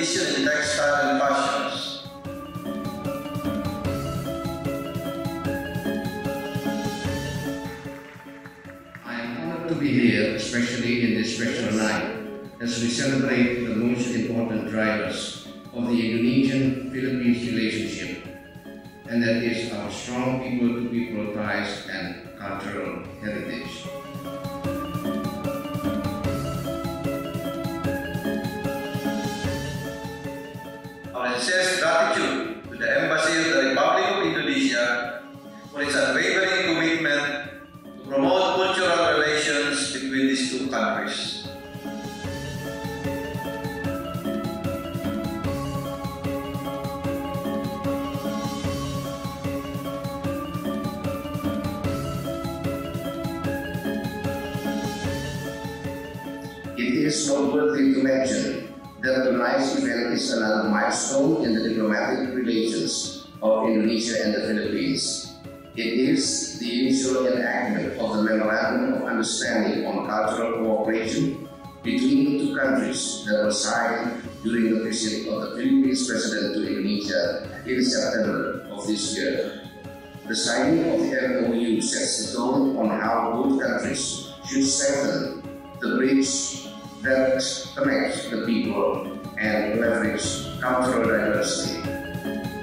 tradition in textile and fashions. I am honored to be here, especially in this special night, as we celebrate the most important drivers of the Indonesian-Philippines relationship, and that is our strong people-to-people ties and cultural heritage. Sincere gratitude to the Embassy of the Republic of Indonesia for its unwavering commitment to promote cultural relations between these two countries. It is noteworthy to mention that the tonight's event is another milestone in the diplomatic relations of Indonesia and the Philippines. It is the initial enactment of the Memorandum of Understanding on Cultural Cooperation between the two countries that was signed during the visit of the Philippines President to Indonesia in September of this year. The signing of the MOU sets the tone on how both countries should strengthen the bridge that connects the people and leverage cultural diversity.